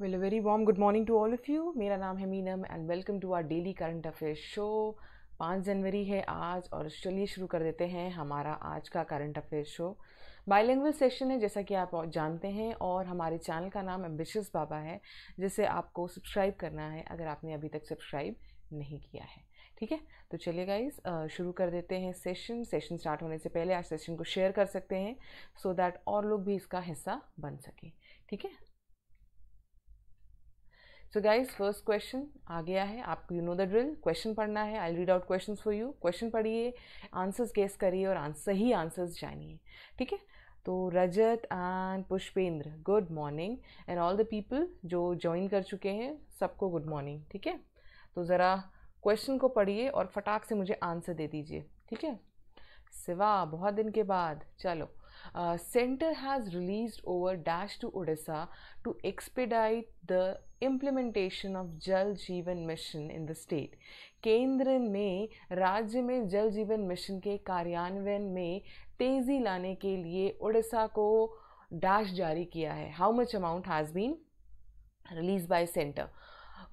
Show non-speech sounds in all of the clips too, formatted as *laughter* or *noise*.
A very warm good morning to all of you. मेरा नाम है Meenam and welcome to our daily current affairs show पाँच जनवरी है आज और चलिए शुरू कर देते हैं हमारा आज का current affairs show bilingual session है, जैसा कि आप जानते हैं और हमारे चैनल का नाम एम्बिशियस बाबा है, जिसे आपको सब्सक्राइब करना है अगर आपने अभी तक सब्सक्राइब नहीं किया है। ठीक है? तो चलिए गाइज़ शुरू कर देते हैं सेशन सेशन स्टार्ट होने से पहले आज सेशन को शेयर कर सकते हैं सो so दैट और लोग भी इसका हिस्सा बन सकें। ठीक है? सो गाइज़ फ़र्स्ट क्वेश्चन आ गया है। आपको you know the drill question पढ़ना है। I read out question for you question पढ़िए आंसर्स गेस करिए और सही आंसर्स जानिए। ठीक है? तो Rajat and Pushpendra good morning and all the people जो ज्वाइन कर चुके हैं, सबको गुड मॉर्निंग ठीक है? तो ज़रा क्वेश्चन को पढ़िए और फटाक से मुझे आंसर दे दीजिए। ठीक है? सिवा, बहुत दिन के बाद। चलो। Centre has release over dash to Odisha to to expedite the of Jal Jeevan mission in the state केंद्र ने राज्य में जल जीवन मिशन के कार्यान्वयन में तेज़ी लाने के लिए उड़ीसा को डैश जारी किया है। How much amount has been release by centre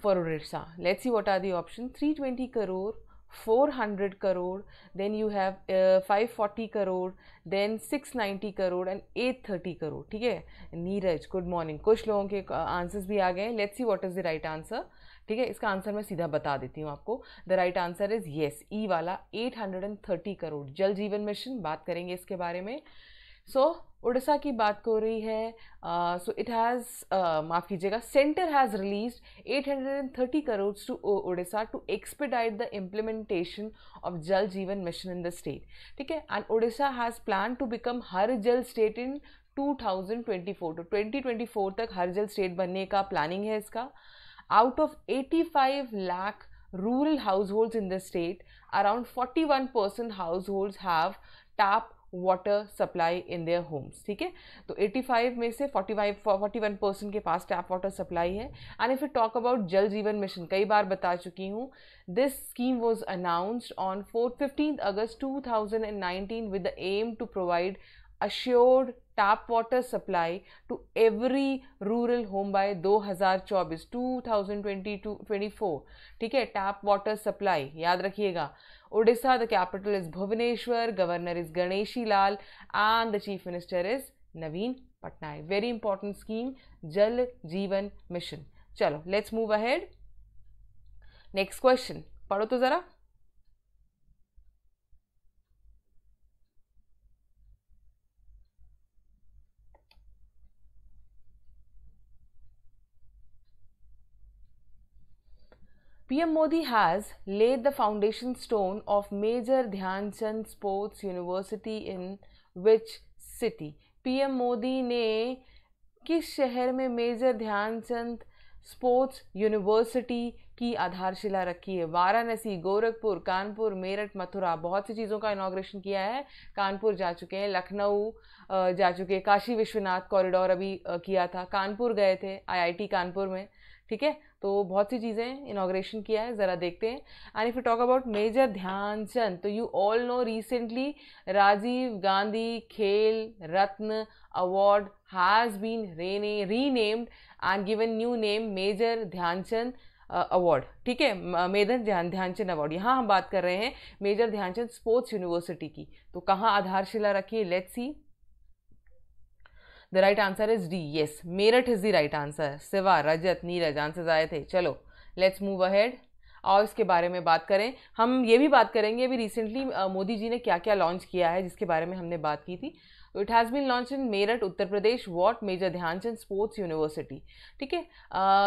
for Odisha let's see what are the option 320 crore 400 crore then you have uh, 540 crore then 690 crore and 830 crore ठीक है? नीरज गुड मॉर्निंग कुछ लोगों के आंसर्स भी आ गए let's see what is the right answer ठीक है? इसका आंसर मैं सीधा बता देती हूँ आपको. The right answer is yes E वाला 830 करोड़ जल जीवन मिशन बात करेंगे इसके बारे में. सो उड़ीसा की बात हो रही है सो इट हैज़ माफ़ कीजिएगा centre has release 830 crore to Odisha to expedite the implementation of Jal Jeevan mission in the state ठीक है? And Odisha has plan to become Har Jal state in 2024 to 2024 तक हर Jal state बनने का planning है इसका. Out of 85 lakh rural household in the state around 41 percent household have tap water supply in their homes ठीक है? तो 85 में से 45 41 परसेंट के पास टैप वाटर सप्लाई है। And if you talk about Jal Jeevan mission, कई बार बता चुकी हूँ this scheme was announced on four fifteen August 2019 with the aim to provide assured tap water supply to every rural home by 2024 2022 24 ठीक है? Tap water supply याद रखिएगा। Odisha, the capital is Bhubaneswar, governor is Ganeshi Lal, and the chief minister is Naveen Patnaik. Very important scheme, Jal Jeevan Mission. Chalo, let's move ahead. Next question. पढ़ो तो ज़रा PM Modi has laid the foundation stone of Major Dhyan Chand Sports University in which city? PM Modi ने किस शहर में major Dhyanchand sports university की आधारशिला रखी है वाराणसी गोरखपुर कानपुर मेरठ मथुरा बहुत सी चीज़ों का इनाग्रेशन किया है। कानपुर जा चुके हैं, लखनऊ जा चुके हैं, काशी विश्वनाथ कॉरिडोर अभी किया था। कानपुर गए थे आईआईटी कानपुर में। ठीक है? तो बहुत सी चीज़ें इनाग्रेशन किया है, ज़रा देखते हैं। And if you talk about major Dhyanchand तो you all know recently Rajiv Gandhi Khel Ratna award has been Renee renamed and given new name major Dhyanchand award ठीक है? मेजर ध्यान, ध्यानचंद अवार्ड यहाँ हम बात कर रहे हैं मेजर ध्यानचंद स्पोर्ट्स यूनिवर्सिटी की। तो कहाँ आधारशिला रखी है? Let's see the right answer is D yes Meerut is the right answer Siva Rajat Neeraj answer आए थे. चलो लेट्स मूव अहेड और इसके बारे में बात करें. हम ये भी बात करेंगे अभी रिसेंटली मोदी जी ने क्या क्या लॉन्च किया है जिसके बारे में हमने बात की थी. It has been launch in Meerut Uttar Pradesh what major Dhyanchand sports university ठीक है?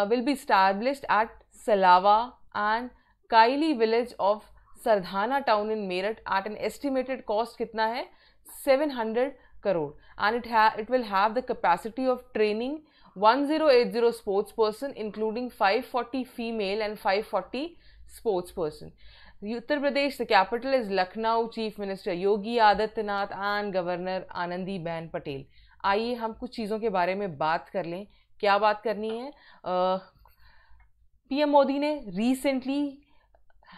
Will be established at Salawa and Kaili village of Sardhana town in Meerut at an estimated cost कितना है? Seven hundred crore and it, it will have the capacity of training 1080 sports person including 540 female and 540 sports person. Uttar Pradesh, the capital is Lucknow, Chief Minister Yogi Adityanath and Governor Anandi Ben Patel. आइए हम कुछ चीज़ों के बारे में बात कर लें क्या बात करनी है पीएम मोदी ने recently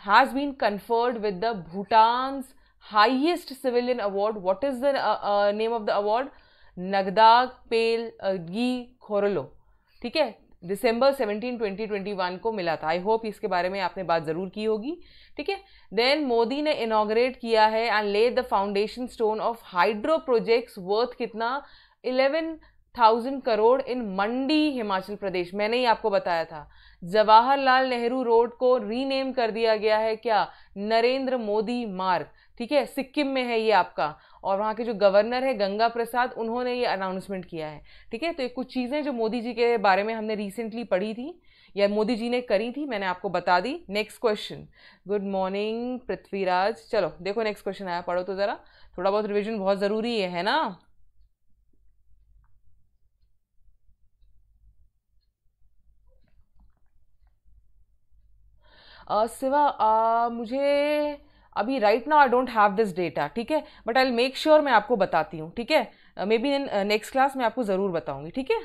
has been conferred with the Bhutan's highest civilian award. What is the uh, uh, name of the award? Nagdag Pel uh, Gi Khorolo. ठीक है? दिसंबर 17 2021 को मिला था। आई होप इसके बारे में आपने बात ज़रूर की होगी। ठीक है? देन मोदी ने इनाग्रेट किया है and lay the foundation stone of hydro projects worth कितना? Eleven thousand crore in Mandi Himachal Pradesh मैंने ही आपको बताया था। जवाहरलाल नेहरू रोड को रीनेम कर दिया गया है क्या? नरेंद्र मोदी मार्ग। ठीक है, सिक्किम में है ये आपका। और वहाँ के जो गवर्नर है, गंगा प्रसाद, उन्होंने ये अनाउंसमेंट किया है। ठीक है तो ये कुछ चीज़ें जो मोदी जी के बारे में हमने रिसेंटली पढ़ी थी, या मोदी जी ने करी थी, मैंने आपको बता दी। Next question good morning Prithviraj. चलो, देखो नेक्स्ट क्वेश्चन आया, पढ़ो तो ज़रा। थोड़ा बहुत रिविजन बहुत ज़रूरी है है ना? सिवा मुझे अभी right now I don't have this data ठीक है? बट आई मेक श्योर मैं आपको बताती हूँ, ठीक है? May be in next class मैं आपको ज़रूर बताऊँगी, ठीक है?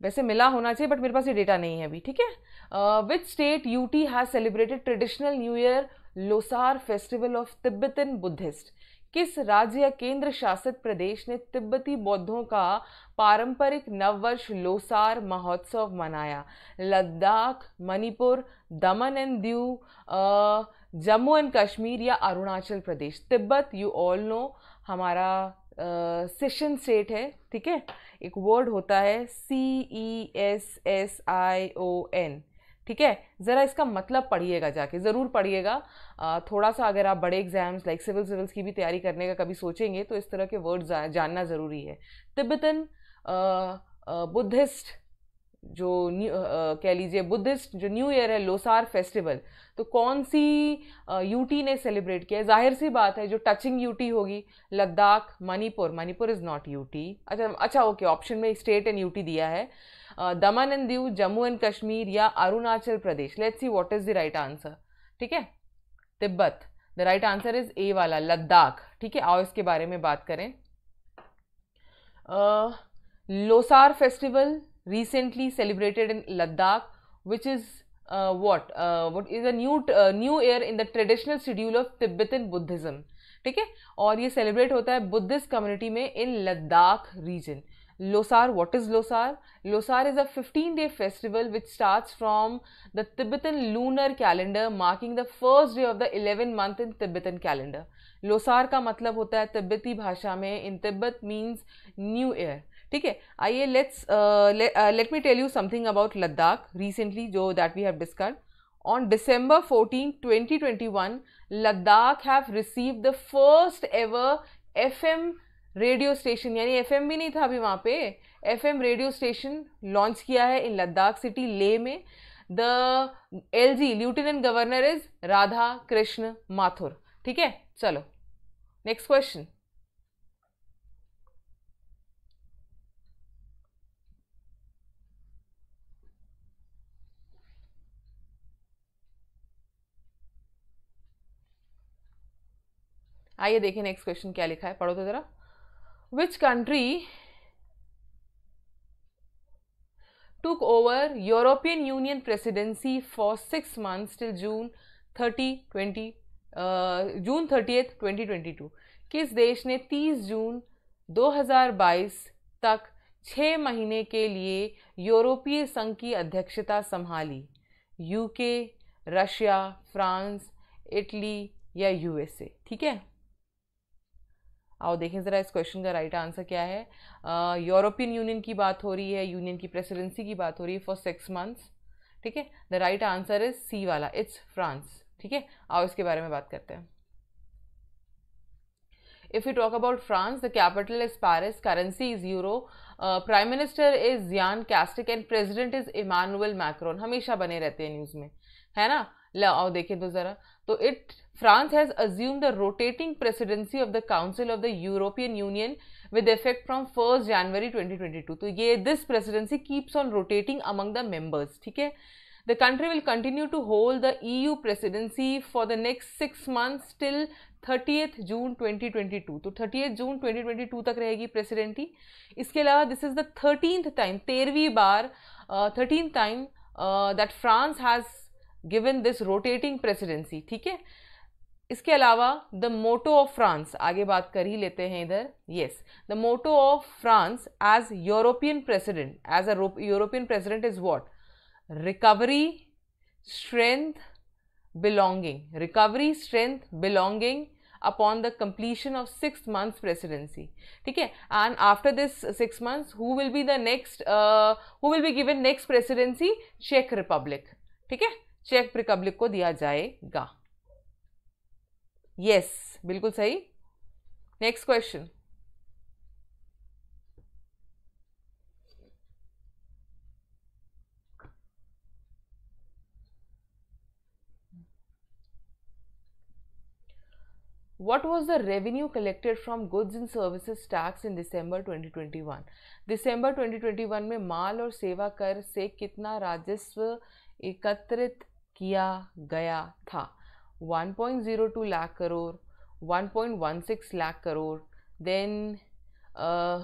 वैसे मिला होना चाहिए बट मेरे पास ये डेटा नहीं है अभी, ठीक है? Which state U T has celebrated traditional new year Losar festival of Tibetan Buddhist किस राज्य या केंद्र शासित प्रदेश ने तिब्बती बौद्धों का पारंपरिक नववर्ष लोसार महोत्सव मनाया? लद्दाख, मणिपुर, दमन एंड दीव जम्मू एंड कश्मीर या Arunachal Pradesh. Tibet you all know हमारा सेशन uh, स्टेट है ठीक है? एक वर्ड होता है C E S S I O N ठीक है? ज़रा इसका मतलब पढ़िएगा जाके ज़रूर पढ़िएगा। थोड़ा सा अगर आप बड़े एग्ज़ाम्स लाइक सिविल सिविल्स की भी तैयारी करने का कभी सोचेंगे तो इस तरह के वर्ड्स जानना ज़रूरी है। तिब्बतन बुद्धिस्ट जो न्यू कह लीजिए बुद्धिस्ट, जो न्यू ईयर है, लोसार फेस्टिवल तो कौन सी यूटी ने सेलिब्रेट किया ज़ाहिर सी बात है, जो टचिंग यूटी होगी, Ladakh, Manipur Manipur is not UT अच्छा अच्छा ओके ऑप्शन में स्टेट एंड यूटी दिया है। दमन एंड दीव जम्मू एंड कश्मीर या Arunachal Pradesh? Let's see what is the right answer ठीक है? Tibet. The right answer is A वाला, लद्दाख। ठीक है? आओ इसके बारे में बात करें। Losar festival recently celebrated in Ladakh, which is uh, what uh, what is a new uh, new year in the traditional schedule of Tibetan Buddhism. ठीक है? और ये सेलिब्रेट होता है बुद्धिस्ट कम्युनिटी में in Ladakh region Losar what is Losar Losar is a 15 day festival which starts from the Tibetan lunar calendar marking the first day of the 11 month in Tibetan calendar Losar का मतलब होता है तिब्बती भाषा में in Tibet means new year ठीक है? आइए let's let me tell you something about Ladakh recently जो that we have discuss on December fourteen twenty have receive the first ever F M radio station यानी F M भी नहीं था अभी वहाँ पे. F M radio station launch किया है इन लद्दाख सिटी ले में. The L G lieutenant governor is Radha Krishna Mathur ठीक है? चलो. नेक्स्ट क्वेश्चन आइए देखें नेक्स्ट क्वेश्चन क्या लिखा है, पढ़ो तो जरा। Which country took over European Union presidency for six months till June thirty twenty June thirty twenty twenty two किस देश ने तीस जून दो हज़ार बाईस तक छः महीने के लिए यूरोपीय संघ की अध्यक्षता संभाली? यूके रशिया फ्रांस इटली या यूएसए ठीक है? आओ देखें ज़रा इस क्वेश्चन का राइट आंसर क्या है? यूरोपियन यूनियन की बात हो रही है यूनियन की प्रेसिडेंसी की बात हो रही है फॉर सिक्स मंथ्स ठीक है? The right answer is C वाला इट्स फ्रांस ठीक है? आओ इसके बारे में बात करते हैं। You talk about France, the capital is Paris, currency is euro, uh, prime minister is Jan Kastic and president is Emmanuel Macron. हमेशा बने रहते हैं न्यूज़ में है ना? लो आओ देखें तो ज़रा। तो it France has assumed the rotating presidency of the Council of the European Union with effect from 1st January 2022. तो ये this presidency keeps on rotating among the members. ठीक है The country will continue to hold the EU presidency for the next six months till 30th June 2022. तो 30th June 2022 तक रहेगी presidency इसके अलावा this is the thirteenth time तेरहवीं बार thirteen time that France has given this rotating presidency ठीक है इसके अलावा द मोटो ऑफ़ फ्रांस आगे बात कर ही लेते हैं इधर yes the motto of France as European president as a European president is what recovery strength belonging recovery strength belonging upon the completion of six months presidency ठीक है? And after this six months who will be the next who will be given next presidency check Republic ठीक है? चेक republic को दिया जाएगा। Yes बिल्कुल सही next question What was the revenue collected from goods and services tax in December 2021? दिसंबर 2021 में माल और सेवा कर से कितना राजस्व एकत्रित किया गया था 1.02 lakh crore 1.16 lakh crore then uh,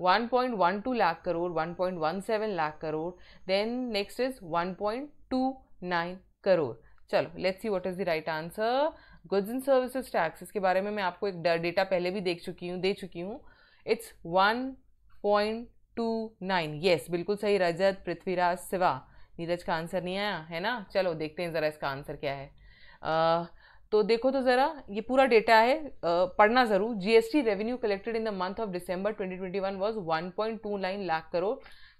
1.12 lakh crore 1.17 lakh crore then next is 1.29 crore चलो let's see what is the right answer goods and services tax इसके बारे में मैं आपको एक डेटा पहले भी देख चुकी हूँ दे चुकी हूँ. It's one point two nine yes बिल्कुल सही रजत पृथ्वीराज सिवा. नीरज का आंसर नहीं आया है ना? चलो देखते हैं ज़रा इसका आंसर क्या है. तो देखो तो ज़रा ये पूरा डेटा है पढ़ना ज़रूर। GST revenue collected in the month of December 2021 was 1.29 lakh crore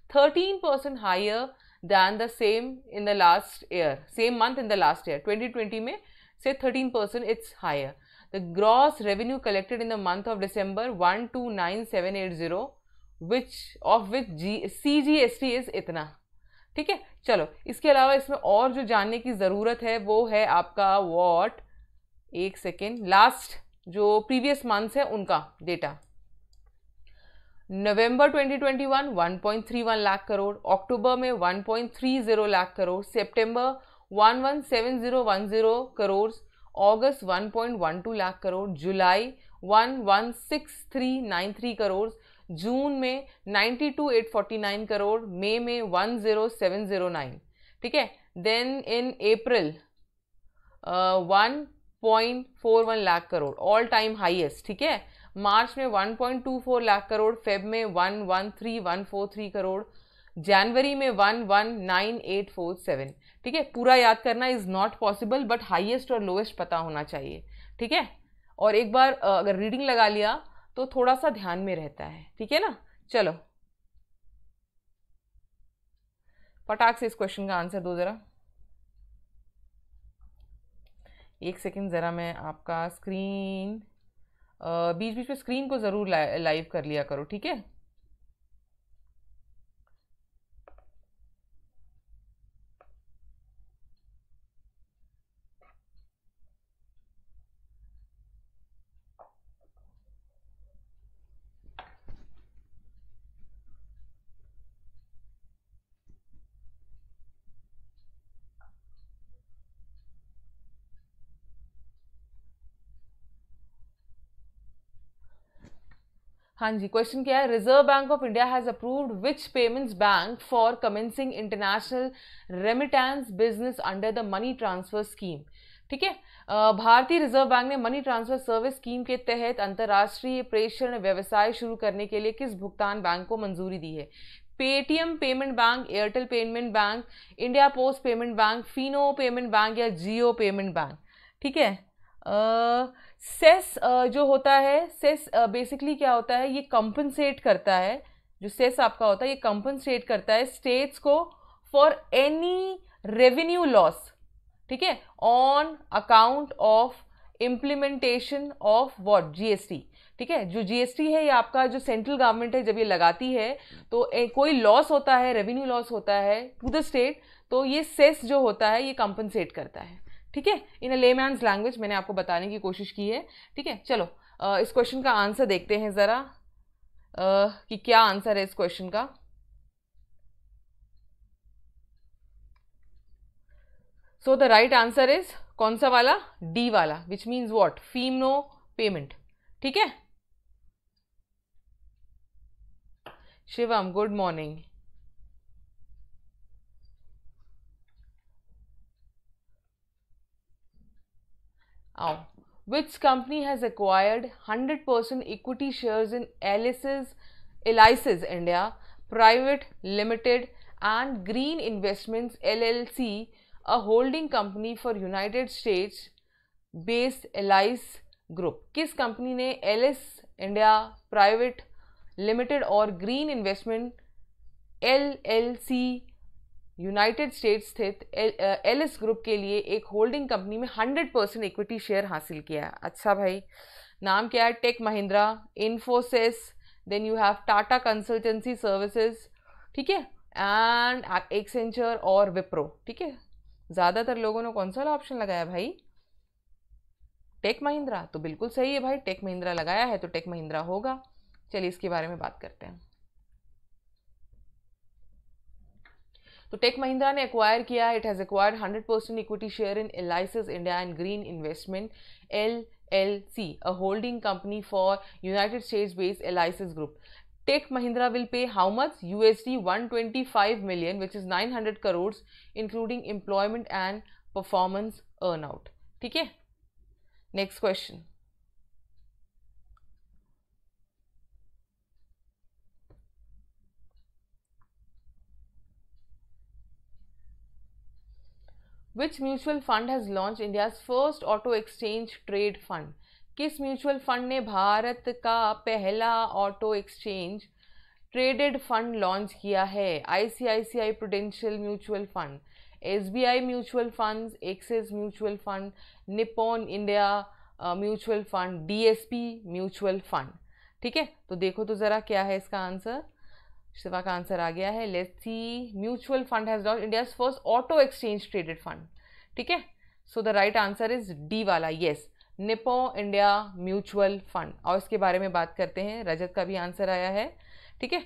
13 percent higher than the same in the last year same month in the last year 2020 में say 13% it's higher. The gross revenue collected in the month of december 129780 which of which G, cgst is इतना। ठीक है? चलो इसके अलावा इसमें और जो जानने की ज़रूरत है वो है आपका वॉट एक सेकेंड लास्ट जो प्रीवियस मंथ्स है उनका डेटा नवंबर 2021 1.31 लाख करोड़ अक्टूबर में 1.30 लाख करोड़ सितंबर 117010 करोड़ अगस्त 1.12 लाख करोड़ जुलाई 116,393 करोड़ जून में 92,849 करोड़ मई में 10709 ठीक है? Then in April 1.41 lakh crore all time highest ठीक है? मार्च में 1.24 लाख करोड़ फेब में 113,143 करोड़ जनवरी में 119,847 ठीक है? पूरा याद करना is not possible but highest और लोएस्ट पता होना चाहिए। ठीक है? और एक बार अगर रीडिंग लगा लिया तो थोड़ा सा ध्यान में रहता है, ठीक है ना? चलो। पटाख से इस क्वेश्चन का आंसर दो ज़रा। एक सेकंड ज़रा मैं आपका स्क्रीन बीच बीच में स्क्रीन को ज़रूर लाइव कर लिया करो, ठीक है? हाँ जी क्वेश्चन क्या है? Reserve Bank of India has approved which payments bank for commencing international remittance business under the money transfer scheme ठीक है? भारतीय रिज़र्व बैंक ने मनी ट्रांसफ़र सर्विस स्कीम के तहत अंतर्राष्ट्रीय प्रेषण व्यवसाय शुरू करने के लिए किस भुगतान बैंक को मंजूरी दी है? Paytm payment bank Airtel payment bank India Post payment bank Fino payment bank या जियो पेमेंट बैंक ठीक है? सेस जो होता है सेस बेसिकली क्या होता है ये कंपनसेट करता है जो सेस आपका होता है ये कंपनसेट करता है स्टेट्स को फॉर एनी रेवेन्यू लॉस ठीक है on account of implementation of what GST ठीक है जो जीएसटी है ये आपका जो सेंट्रल गवर्नमेंट है जब ये लगाती है तो ए, कोई लॉस होता है रेवेन्यू लॉस होता है टू द स्टेट तो ये सेस जो होता है ये कंपनसेट करता है। ठीक है? इन अ लेमैन्स लैंग्वेज मैंने आपको बताने की कोशिश की है। ठीक है? चलो इस क्वेश्चन का आंसर देखते हैं ज़रा। कि क्या आंसर है इस क्वेश्चन का? So the right answer is कौन सा वाला? डी वाला विच मीन्स वॉट फीम नो पेमेंट ठीक है? Shivam good morning आओ which company has acquired 100% equity shares in Elysis, Elysis India Private Limited and Green Investments LLC, a holding company for United States based Elys Group. किस company ने Alice India private limited और green investment L L C United States स्थित Alice group के लिए एक holding company में 100 percent equity share हासिल किया है। अच्छा भाई, नाम क्या है? Tech Mahindra, Infosys then you have Tata Consultancy Services ठीक है? एंड एक्सेंचर और विप्रो ठीक है? ज़्यादातर लोगों ने कौन सा ऑप्शन लगाया भाई? टेक महिंद्रा तो बिल्कुल सही है भाई टेक महिंद्रा लगाया है तो टेक महिंद्रा होगा। चलिए इसके बारे में बात करते हैं। तो टेक महिंद्रा ने एक्वायर किया it has acquired 100 percent equity share in Allyis India and Green Investment L L C a holding company for United States based Allyis group Tech Mahindra will pay Tech Mahindra will pay how much? USD 125 million, which is 900 crores, including employment and performance earnout. ठीक है next question Which mutual fund has launched India's first auto exchange trade fund? किस mutual fund ने भारत का पहला auto exchange traded fund launch किया है? ICICI Prudential mutual fund SBI mutual funds Axis mutual fund Nippon India mutual fund DSP mutual fund ठीक है? तो देखो तो ज़रा क्या है इसका आंसर शिवा का आंसर आ गया है। Let's see mutual fund has launch India first auto exchange traded fund ठीक है? So the right answer is D वाला। Yes Nippon India mutual fund और इसके बारे में बात करते हैं। रजत का भी आंसर आया है। ठीक है?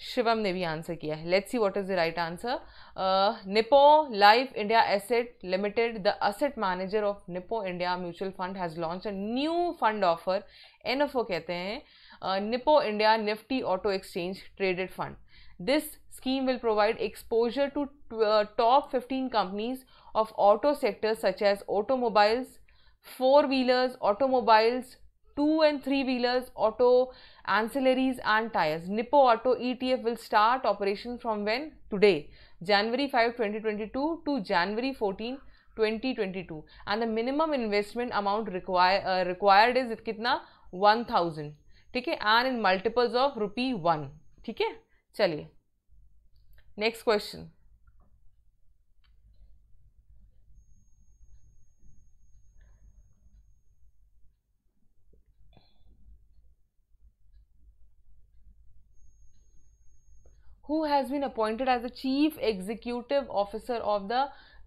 शिवम ने भी आंसर किया है। Let's see what is the right answer Nippon Life India Asset Limited the asset manager of Nippon India mutual fund has launch a new fund offer NFO कहते हैं। Uh, Nippo India Nifty Auto Exchange Traded Fund. This scheme will provide exposure to uh, top 15 companies of auto sectors such as automobiles, four wheelers, automobiles, two and three wheelers, auto ancillaries and tires. Nippo Auto ETF will start operation from when? Today, January 5, 2022 to January 14, 2022 and the minimum investment amount require, uh, required is kitna 1000 ठीक है and in multiples of rupee one ठीक है चलिए next question who has been appointed as the chief executive officer of the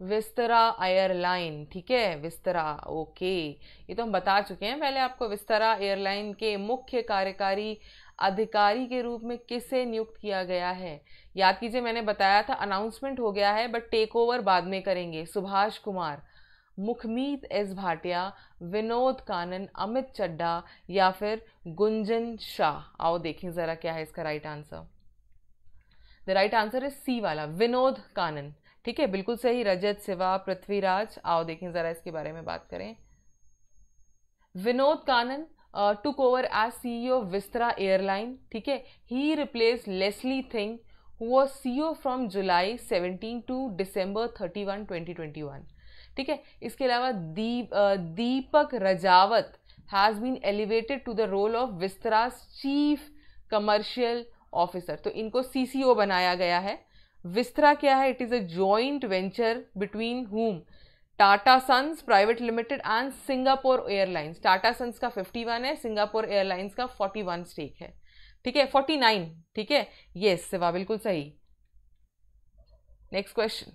Vistara airline ठीक है? Vistara okay ये तो हम बता चुके हैं। पहले आपको विस्तरा एयरलाइन के मुख्य कार्यकारी अधिकारी के रूप में किसे नियुक्त किया गया है? याद कीजिए, मैंने बताया था अनाउंसमेंट हो गया है बट टेक ओवर बाद में करेंगे। सुभाष कुमार, मुखमीत एस भाटिया, विनोद कानन, अमित चड्डा या फिर गुंजन शाह? आओ देखें ज़रा क्या है इसका right answer the right answer is C वाला, विनोद कानन। ठीक है, बिल्कुल सही। रजत, सिवा, पृथ्वीराज, आओ देखें, ज़रा इसके बारे में बात करें। Vinod Kannan took over as CEO Vistara airline ठीक है। He replace Leslie Thng who was CEO from July 17 to December 31 2021 ठीक है। इसके अलावा Deep Deepak Rajawat has been elevated to the role of Vistara chief commercial officer तो इनको CCO बनाया गया है। विस्तरा क्या है? It is a joint venture between हुम Tata Sons private limited and Singapore Airlines Tata Sons का 51 है सिंगापुर एयरलाइंस का 41 स्टेक है। ठीक है? 49 ठीक है? यस सिवा बिल्कुल सही। नेक्स्ट क्वेश्चन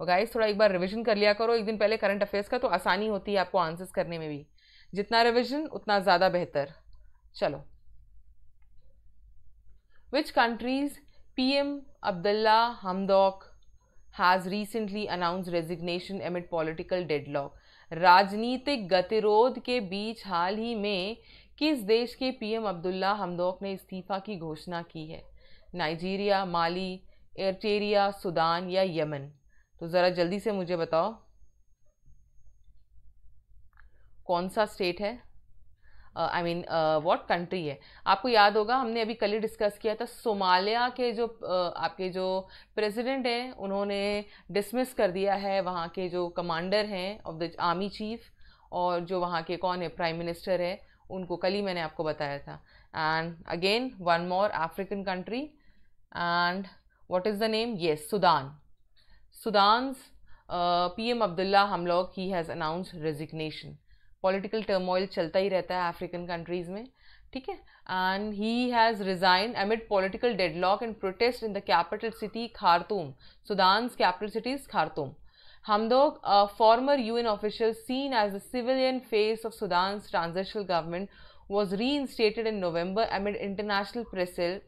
और गाइस थोड़ा एक बार रिवीजन कर लिया करो। एक दिन पहले करंट अफेयर्स का तो आसानी होती है आपको आंसर्स करने में भी। जितना रिविजन उतना ज़्यादा बेहतर। चलो। Which countries PM Abdullah Hamdok has recently announced resignation amid political deadlock. राजनीतिक गतिरोध के बीच हाल ही में किस देश के पीएम अब्दुल्ला हमदोक ने इस्तीफा की घोषणा की है? नाइजीरिया, माली एयरटेरिया सुदान या यमन? तो ज़रा जल्दी से मुझे बताओ। कौन सा स्टेट है? आई मीन व्हाट कंट्री है? आपको याद होगा हमने अभी कल ही डिस्कस किया था सोमालिया के जो uh, आपके जो प्रेसिडेंट हैं उन्होंने डिसमिस कर दिया है वहाँ के जो कमांडर हैं ऑफ़ द आर्मी चीफ और जो वहाँ के कौन है प्राइम मिनिस्टर है उनको कल ही मैंने आपको बताया था। And again one more African country and what is the name yes Sudan Sudan's P M Abdullah Hamdok he has announce resignation political turmoil चलता ही रहता है अफ्रीकन कंट्रीज़ में, ठीक है? And he has resign amid political deadlock and protest in the capital city Khartoum Sudan capital city Khartoum Hamdok former U N official seen as the civilian face of Sudan transitional government was reinstated in November amid international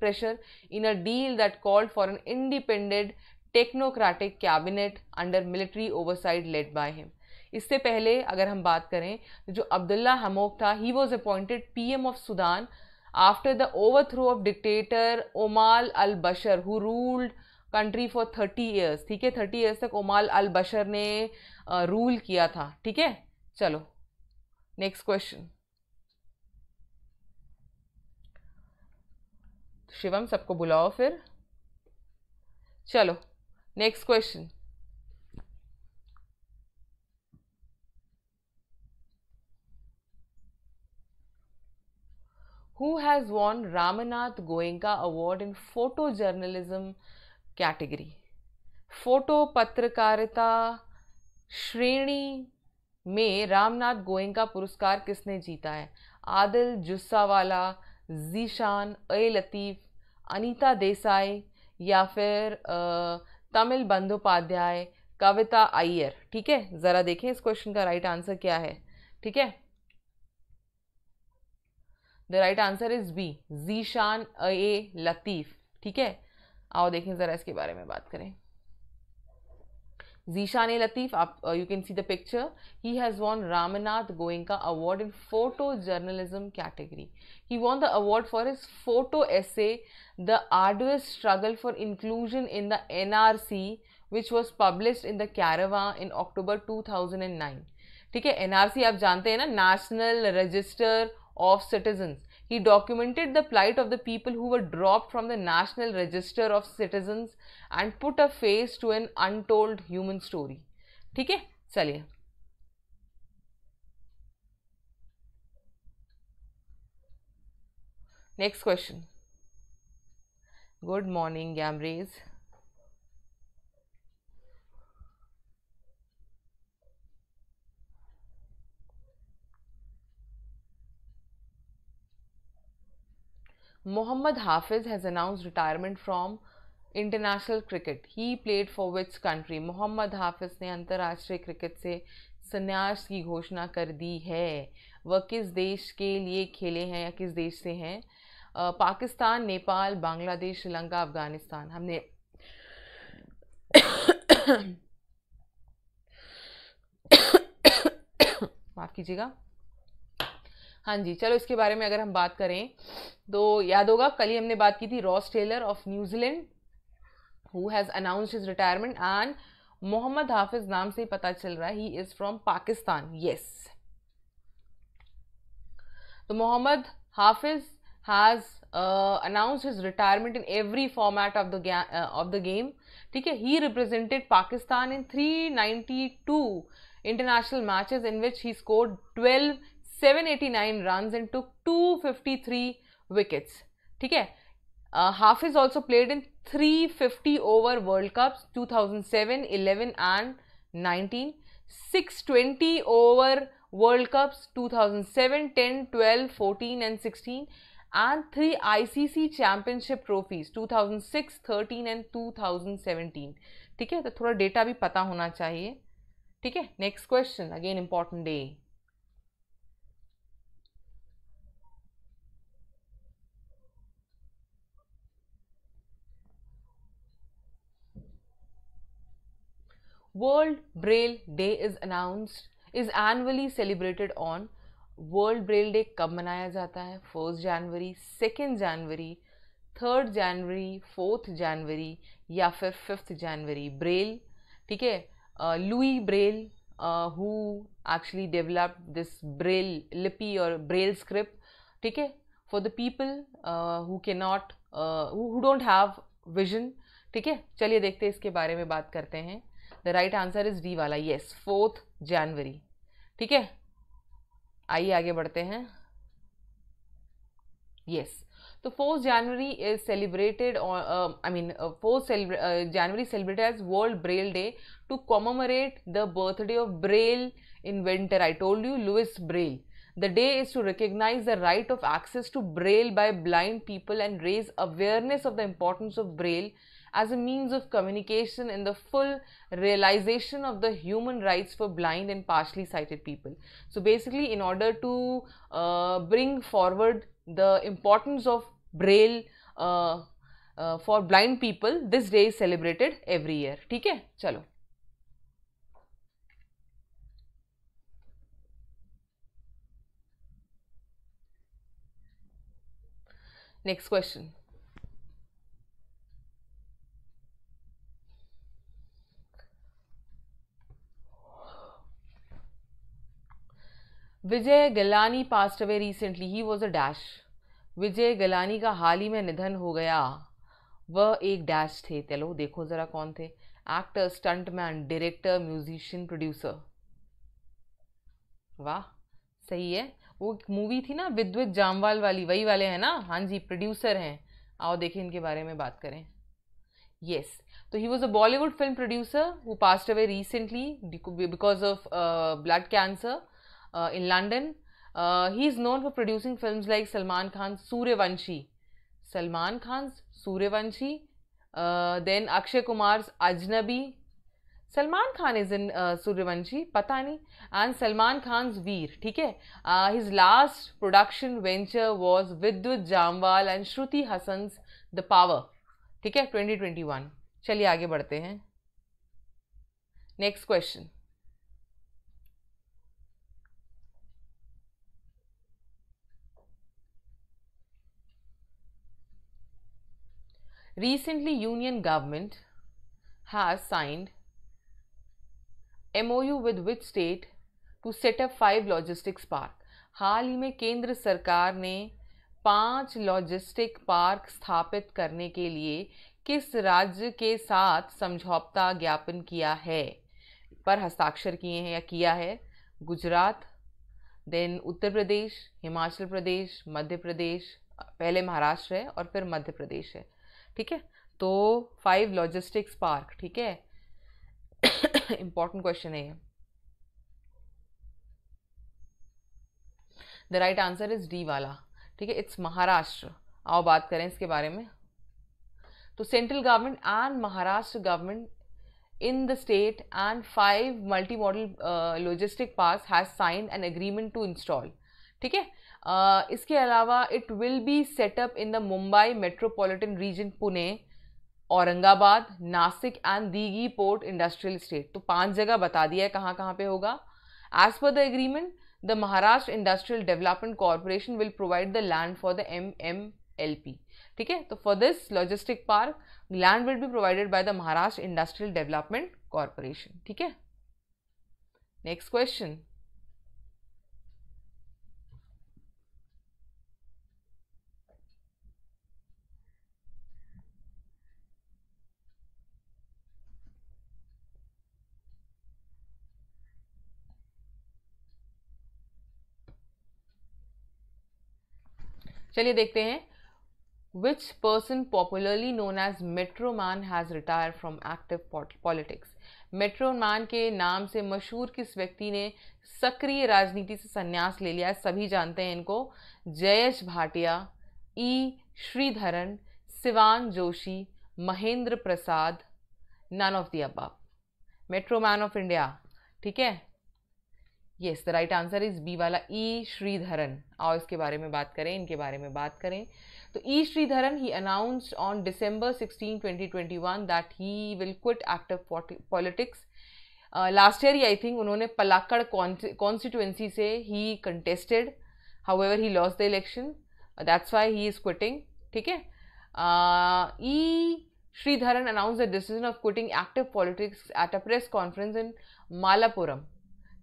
pressure in a deal that called for an independent technocratic cabinet under military oversight led by him इससे पहले अगर हम बात करें, जो Abdullah Hamdok था he was appointed PM of Sudan after the overthrow of dictator Omar al Bashir who ruled country for thirty years ठीक है? थर्टी ईयर्स तक ओमाल अल बशर ने रूल किया था, ठीक है? चलो नेक्स्ट क्वेश्चन शिवम, सबको बुलाओ फिर। चलो next question who has won Ramanath Goenka Award in photojournalism category photo पत्रकारिता श्रेणी में रामनाथ गोयंका पुरस्कार किसने जीता है? आदिल जुस्सावाला, जीशान ए लतीफ़, अनीता देसाई या फिर तमिल बंदोपाध्याय कविता अय्यर? ठीक है, ज़रा देखें इस क्वेश्चन का राइट आंसर क्या है। ठीक है? The right answer is B Zeeshan A Latif ठीक है? आओ देखें ज़रा इसके बारे में बात करें। जीशान ए लतीफ़ आप you can see the picture he has won Ramnath Goenka award in photojournalism category he won the award for his photo essay the arduous struggle for inclusion in the N R C which was publish in the Caravan in October two thousand and nine ठीक है? N R C आप जानते हैं ना? National register Of citizens He documented the plight of the people who were dropped from the National Register of Citizens and put a face to an untold human story. ठीक है चलिए next question good morning गैमरेज Mohammad Hafiz has announced retirement from international cricket he played for which country Mohammad Hafeez ने अंतर्राष्ट्रीय cricket से संन्यास की घोषणा कर दी है। वह किस देश के लिए खेले हैं या किस देश से हैं? पाकिस्तान, नेपाल, बांग्लादेश, श्रीलंका, अफ़गानिस्तान। हमने *coughs* माफ़ कीजिएगा। हाँ जी, चलो इसके बारे में अगर हम बात करें तो याद होगा कल ही हमने बात की थी Ross Taylor of New Zealand who has announce his retirement and Mohammad Hafeez नाम से ही पता चल रहा है he is from Pakistan yes तो Mohammad Hafeez has announce his retirement in every format of the of the game ठीक है he represented Pakistan in 392 international matches in which he scored 12 789 runs and took 253 wickets. ठीक है uh, Hafiz also played in 350 over World Cups 2007, 11 and 19. 620 over World Cups 2007, 10, 12, 14 and 16 and three ICC championship trophies 2006, 13 and 2017. ठीक है तो थोड़ा data भी पता होना चाहिए ठीक है next question again important day World Braille Day is announced, is annually celebrated on. World Braille Day कब मनाया जाता है? First January second January third January fourth January या फिर फिफ्थ जनवरी ब्रेल ठीक है? Louis Braille who actually develop this Braille लिपि और ब्रेल स्क्रिप्ट ठीक है? फॉर द पीपल हु के not who don't have vision ठीक है? चलिए देखते हैं इसके बारे में बात करते हैं। The right answer is D वाला येस फोर्थ जनवरी ठीक है? आइए आगे बढ़ते हैं. Yes yes. तो fourth January is celebrated I mean fourth January celebrated as World Braille Day to commemorate the birthday of Braille inventor I told you Louis Braille the day is to recognise the right of access to Braille by blind people and raise awareness of the importance of Braille as a means of communication in the full realization of the human rights for blind and partially sighted people. So, basically, in order to uh, bring forward the importance of Braille uh, uh, for blind people, this day is celebrated every year. ठीक है चलो Next question. Vijay Galani passed away recently he was a dash Vijay Galani का हाल ही में निधन हो गया। वह एक डैश थे। चलो, देखो ज़रा कौन थे। Actor stuntman director musician producer वाह, सही है। वो मूवी थी ना, विद्युत जामवाल वाली। वही वाले हैं ना? हाँ जी प्रोड्यूसर हैं। आओ देखें इनके बारे में बात करें। येस तो he was a Bollywood film producer वो passed away recently because of blood cancer in London he is known for producing film like Salman Khan Sooryavanshi Salman Khan Sooryavanshi then Akshay Kumar Ajnabee Salman Khan is in Sooryavanshi पता नहीं and Salman Khan Veer ठीक है his last production venture was Vidyut Jammwal and Shruti Haasan the power ठीक है 2021 चलिए आगे बढ़ते हैं next question recently, union government has signed MOU with which state to set up five logistics park. हाल ही में केंद्र सरकार ने पाँच लॉजिस्टिक पार्क स्थापित करने के लिए किस राज्य के साथ समझौता ज्ञापन किया है, पर हस्ताक्षर किए हैं या किया है? गुजरात देन उत्तर प्रदेश, हिमाचल प्रदेश, मध्य प्रदेश, पहले महाराष्ट्र है और फिर मध्य प्रदेश है। ठीक है? तो फाइव लॉजिस्टिक्स पार्क ठीक है? इंपॉर्टेंट क्वेश्चन है ये। The right answer is D वाला, ठीक है? इट्स महाराष्ट्र। आओ बात करें इसके बारे में। तो central government and Maharashtra government in the state and five multi modal logistic park has sign an agreement to install ठीक है? इसके अलावा it will be setup in the Mumbai metropolitan region Pune Aurangabad, Nashik and Dighi port industrial state तो पाँच जगह बता दिया है कहाँ कहाँ पे होगा। As per the agreement the Maharashtra industrial development corporation will provide the land for the M M L P ठीक है? तो for this logistic park land will be provided by the Maharashtra industrial development corporation ठीक है? Next question चलिए देखते हैं। Which person popularly known as metro man has retire from active politics metro man के नाम से मशहूर किस व्यक्ति ने सक्रिय राजनीति से संन्यास ले लिया है, सभी जानते हैं इनको। Jayesh Bhatia E Sreedharan, Sivan Joshi, Mahendra Prasad none of the above metro man of India ठीक है? Yes the right answer is B वाला ई श्रीधरन आओ इसके बारे में बात करें, इनके बारे में बात करें. तो E Sreedharan he announced on December 16 2021 that he will quit active politics last year he I think उन्होंने पलाक्कड़ कॉन्स्टिट्युएंसी से he contested however he lost the election that's why he is quitting ठीक है? E Sreedharan announce the decision of quitting active politics at a press conference in Malappuram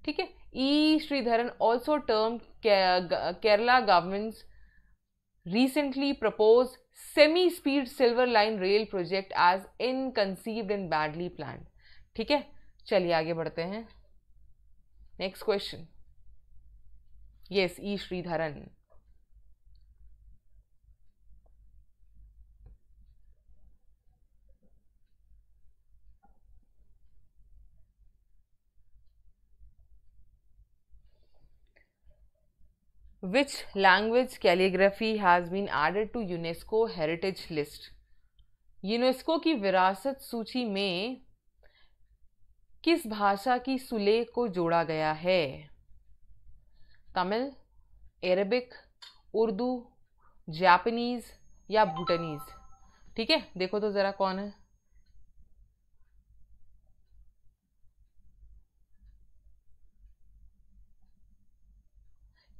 ठीक है? E Sridharan also termed Kerala government's recently proposed semi speed silver line rail project as inconceived and badly planned ठीक है चलिए आगे बढ़ते हैं next question yes E Sreedharan which language calligraphy has been added to UNESCO heritage list? UNESCO की विरासत सूची में किस भाषा की सुलेख को जोड़ा गया है? तमिल, अरबिक, उर्दू, जापानीज या भूटानीज? ठीक है, देखो तो ज़रा कौन है।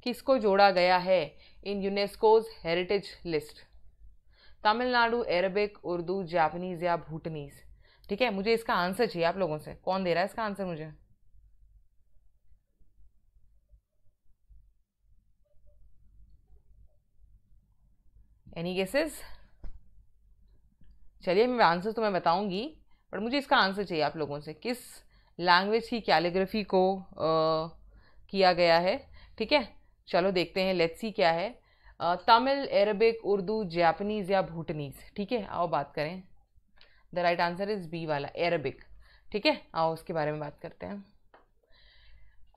किसको जोड़ा गया है? In UNESCO's heritage list. Tamil Nadu Arabic Urdu Japanese या भूटनीज। ठीक है मुझे इसका आंसर चाहिए आप लोगों से। कौन दे रहा है इसका आंसर मुझे? एनी गेसेस चलिए मैं आंसर तो मैं बताऊँगी पर मुझे इसका आंसर चाहिए आप लोगों से। किस लैंग्वेज की कैलीग्राफी को आ, किया गया है? ठीक है? चलो देखते हैं लेट्स सी क्या है। तमिल, अरबिक, उर्दू, जापनीज़ या भूटनीज, ठीक है? आओ बात करें। The right answer is B वाला, अरबिक, ठीक है? आओ उसके बारे में बात करते हैं।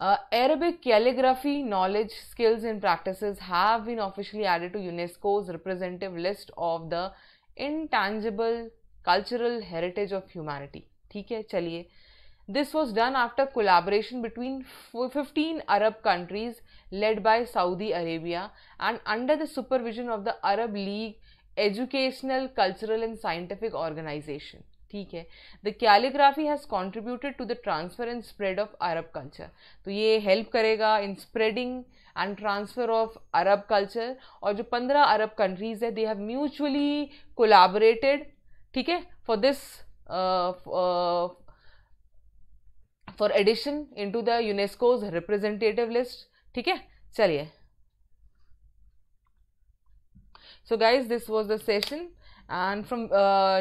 Arabic calligraphy knowledge skills and practice have been officially added to UNESCO's representative list of the intangible cultural heritage of humanity ठीक है? चलिए This was done after collaboration between 15 Arab countries led by Saudi Arabia and under the supervision of the Arab League Educational, Cultural and Scientific Organization. ठीक है the calligraphy has contributed to the transfer and spread of Arab culture तो ये help करेगा in spreading and transfer of Arab culture और जो पंद्रह अरब countries है they have mutually collaborated ठीक है for this for addition into the UNESCO's representative list ठीक है? चलिए। So guys this was the session and from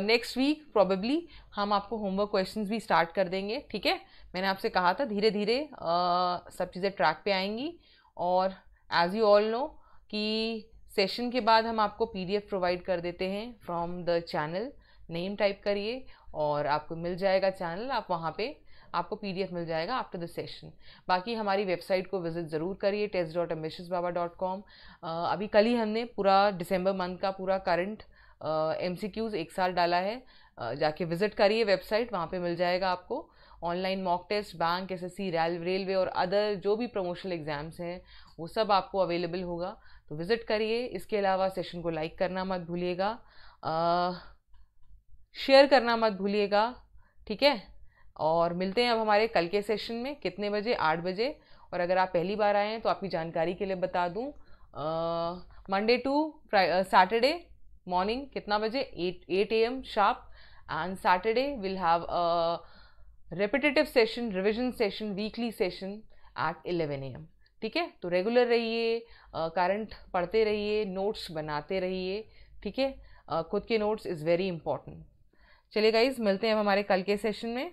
next week probably हम आपको होमवर्क क्वेश्चन भी स्टार्ट कर देंगे। ठीक है? मैंने आपसे कहा था धीरे धीरे uh, सब चीज़ें ट्रैक पे आएँगी और एज यू ऑल नो कि सेशन के बाद हम आपको पीडीएफ प्रोवाइड कर देते हैं from the channel name type करिए और आपको मिल जाएगा चैनल आप वहाँ पे आपको पीडीएफ मिल जाएगा आफ्टर द सेशन बाकी हमारी वेबसाइट को विज़िट ज़रूर करिए test dot ambitious baba dot com अभी कल ही हमने पूरा दिसंबर मंथ का पूरा करंट एम सी क्यूज़ एक साल डाला है. uh, जाके विज़िट करिए वेबसाइट वहाँ पे मिल जाएगा आपको. Online mock test bank S S railway और अदर जो भी प्रमोशनल एग्ज़ाम्स हैं वो सब आपको अवेलेबल होगा. तो विज़िट करिए इसके अलावा सेशन को लाइक करना मत भूलिएगा. शेयर करना मत भूलिएगा. ठीक है? और मिलते हैं अब हमारे कल के सेशन में, कितने बजे? आठ बजे। और अगर आप पहली बार आए हैं तो आपकी जानकारी के लिए बता दूँ। मंडे टू सैटरडे मॉर्निंग कितना बजे? At eight A M sharp and Saturday will have repetitive session revision session weekly session at eleven A M ठीक है? तो रेगुलर रहिए करंट पढ़ते रहिए नोट्स बनाते रहिए। ठीक है? खुद के नोट्स इज़ वेरी इंपॉर्टेंट चलिए गाइज़ मिलते हैं हमारे कल के सेशन में।